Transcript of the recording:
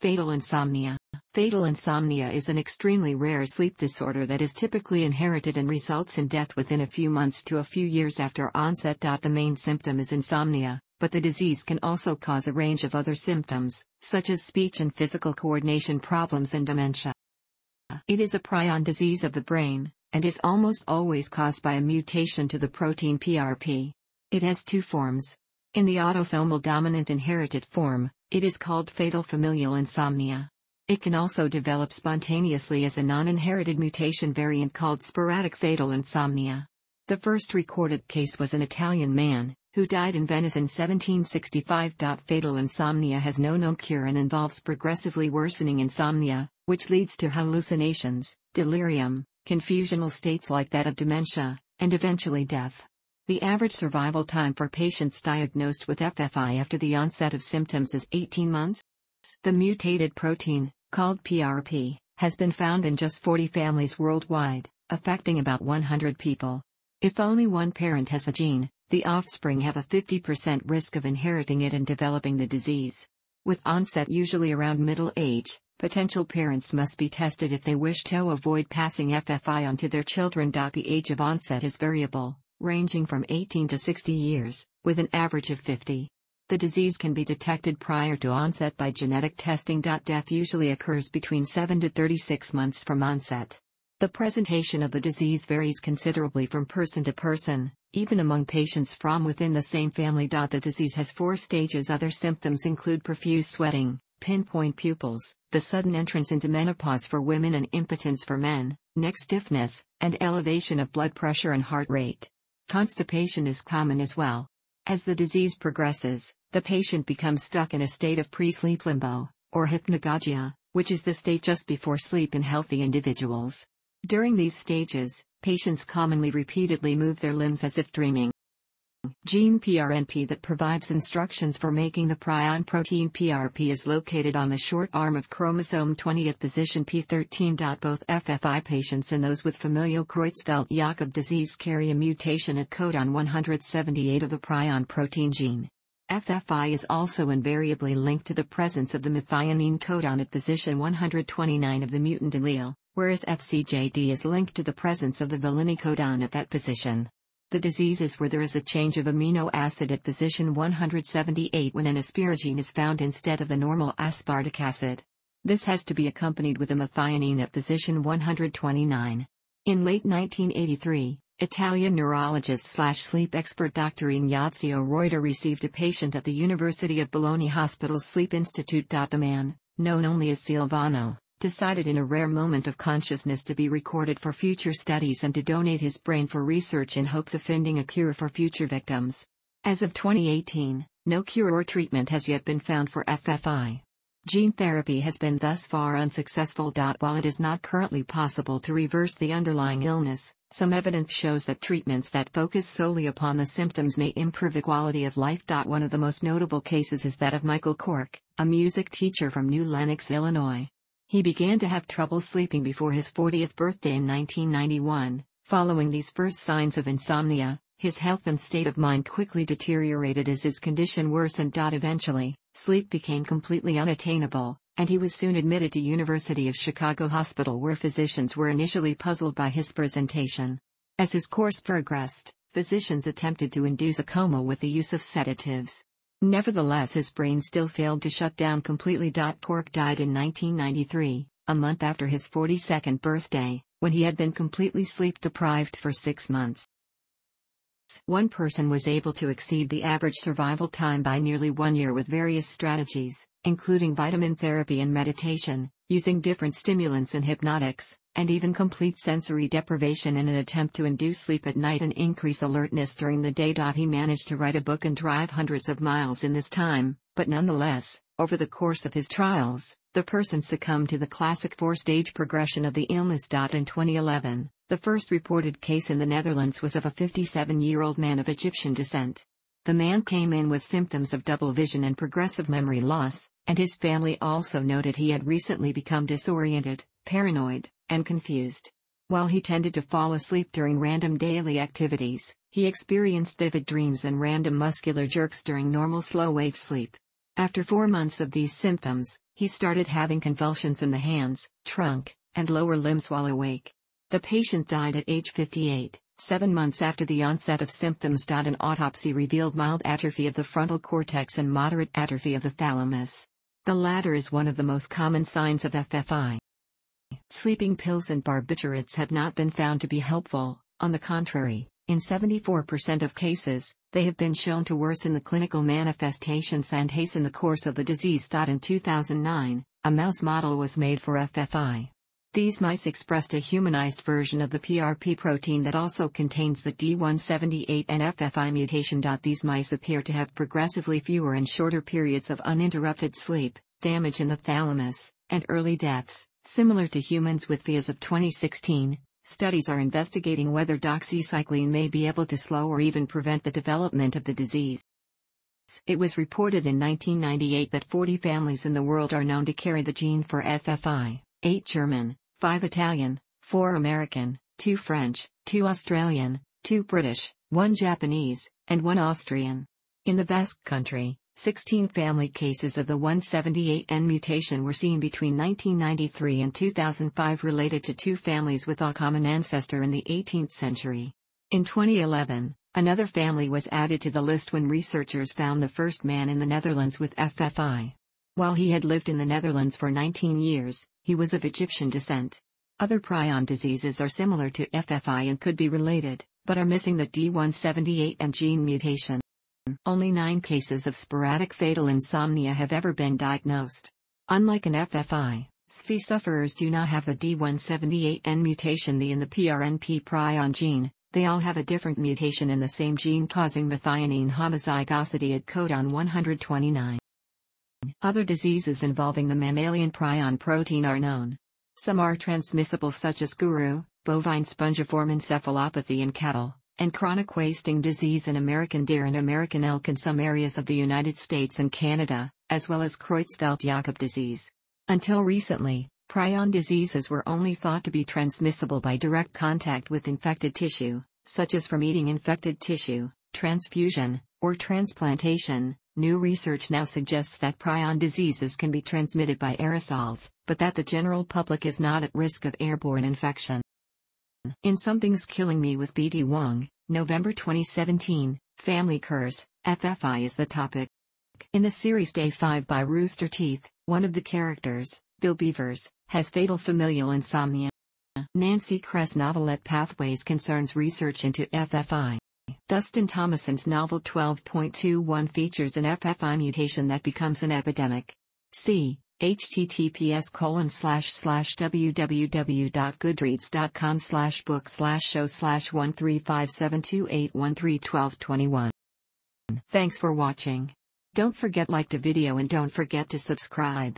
Fatal insomnia. Fatal insomnia is an extremely rare sleep disorder that is typically inherited and results in death within a few months to a few years after onset. The main symptom is insomnia, but the disease can also cause a range of other symptoms, such as speech and physical coordination problems and dementia. It is a prion disease of the brain, and is almost always caused by a mutation to the protein PRP. It has two forms. In the autosomal dominant inherited form, it is called fatal familial insomnia. It can also develop spontaneously as a non-inherited mutation variant called sporadic fatal insomnia. The first recorded case was an Italian man, who died in Venice in 1765. Fatal insomnia has no known cure and involves progressively worsening insomnia, which leads to hallucinations, delirium, confusional states like that of dementia, and eventually death. The average survival time for patients diagnosed with FFI after the onset of symptoms is 18 months. The mutated protein, called PRP, has been found in just 40 families worldwide, affecting about 100 people. If only one parent has the gene, the offspring have a 50% risk of inheriting it and developing the disease. With onset usually around middle age, potential parents must be tested if they wish to avoid passing FFI onto their children. The age of onset is variable ranging from 18 to 60 years, with an average of 50. The disease can be detected prior to onset by genetic testing. Death usually occurs between 7 to 36 months from onset. The presentation of the disease varies considerably from person to person, even among patients from within the same family. The disease has four stages. Other symptoms include profuse sweating, pinpoint pupils, the sudden entrance into menopause for women and impotence for men, neck stiffness, and elevation of blood pressure and heart rate. Constipation is common as well. As the disease progresses, the patient becomes stuck in a state of pre-sleep limbo, or hypnagogia, which is the state just before sleep in healthy individuals. During these stages, patients commonly repeatedly move their limbs as if dreaming. Gene PRNP that provides instructions for making the prion protein PRP is located on the short arm of chromosome 20 at position P13. Both FFI patients and those with familial Creutzfeldt-Jakob disease carry a mutation at codon 178 of the prion protein gene. FFI is also invariably linked to the presence of the methionine codon at position 129 of the mutant allele, whereas FCJD is linked to the presence of the valine codon at that position. The disease is where there is a change of amino acid at position 178 when an asparagine is found instead of the normal aspartic acid. This has to be accompanied with a methionine at position 129. In late 1983, Italian neurologist slash sleep expert Dr. Ignazio Roiter received a patient at the University of Bologna Hospital Sleep Institute. The man, known only as Silvano, decided in a rare moment of consciousness to be recorded for future studies and to donate his brain for research in hopes of finding a cure for future victims. As of 2018, no cure or treatment has yet been found for FFI. Gene therapy has been thus far unsuccessful. While it is not currently possible to reverse the underlying illness, some evidence shows that treatments that focus solely upon the symptoms may improve the quality of life. One of the most notable cases is that of Michael Cork, a music teacher from New Lenox, Illinois. He began to have trouble sleeping before his 40th birthday in 1991. Following these first signs of insomnia, his health and state of mind quickly deteriorated as his condition worsened. Eventually, sleep became completely unattainable, and he was soon admitted to University of Chicago Hospital where physicians were initially puzzled by his presentation. As his course progressed, physicians attempted to induce a coma with the use of sedatives. Nevertheless his brain still failed to shut down completely. Cork died in 1993, a month after his 42nd birthday, when he had been completely sleep deprived for six months. One person was able to exceed the average survival time by nearly one year with various strategies, including vitamin therapy and meditation, using different stimulants and hypnotics, and even complete sensory deprivation in an attempt to induce sleep at night and increase alertness during the day. He managed to write a book and drive hundreds of miles in this time, but nonetheless, over the course of his trials, the person succumbed to the classic four stage progression of the illness. In 2011, the first reported case in the Netherlands was of a 57 year old man of Egyptian descent. The man came in with symptoms of double vision and progressive memory loss, and his family also noted he had recently become disoriented, paranoid, and confused. While he tended to fall asleep during random daily activities, he experienced vivid dreams and random muscular jerks during normal slow wave sleep. After four months of these symptoms, he started having convulsions in the hands, trunk, and lower limbs while awake. The patient died at age 58, seven months after the onset of symptoms. An autopsy revealed mild atrophy of the frontal cortex and moderate atrophy of the thalamus. The latter is one of the most common signs of FFI. Sleeping pills and barbiturates have not been found to be helpful, on the contrary, in 74% of cases, they have been shown to worsen the clinical manifestations and hasten the course of the disease. In 2009, a mouse model was made for FFI. These mice expressed a humanized version of the PRP protein that also contains the D178 and FFI mutation. These mice appear to have progressively fewer and shorter periods of uninterrupted sleep, damage in the thalamus, and early deaths, similar to humans with FI as of 2016. Studies are investigating whether doxycycline may be able to slow or even prevent the development of the disease. It was reported in 1998 that 40 families in the world are known to carry the gene for FFI 8 German, 5 Italian, 4 American, 2 French, 2 Australian, 2 British, 1 Japanese, and 1 Austrian. In the Basque country, 16 family cases of the 178N mutation were seen between 1993 and 2005 related to two families with a common ancestor in the 18th century. In 2011, another family was added to the list when researchers found the first man in the Netherlands with FFI. While he had lived in the Netherlands for 19 years, he was of Egyptian descent. Other prion diseases are similar to FFI and could be related, but are missing the D178N gene mutation. Only nine cases of sporadic fatal insomnia have ever been diagnosed. Unlike an FFI, SFI sufferers do not have the D178N mutation the in the PRNP prion gene, they all have a different mutation in the same gene causing methionine homozygosity at codon 129. Other diseases involving the mammalian prion protein are known. Some are transmissible such as kuru, bovine spongiform encephalopathy in cattle and chronic wasting disease in American deer and American elk in some areas of the United States and Canada, as well as Creutzfeldt-Jakob disease. Until recently, prion diseases were only thought to be transmissible by direct contact with infected tissue, such as from eating infected tissue, transfusion, or transplantation. New research now suggests that prion diseases can be transmitted by aerosols, but that the general public is not at risk of airborne infection. In Something's Killing Me with B.D. Wong, November 2017, Family Curse, FFI is the topic. In the series Day 5 by Rooster Teeth, one of the characters, Bill Beavers, has fatal familial insomnia. Nancy Kress novelette Pathways concerns research into FFI. Dustin Thomason's novel 12.21 features an FFI mutation that becomes an epidemic. C https colon slash slash www.goodreads.com slash book slash show slash 13572813121. Thanks for watching. Don't forget like the video and don't forget to subscribe.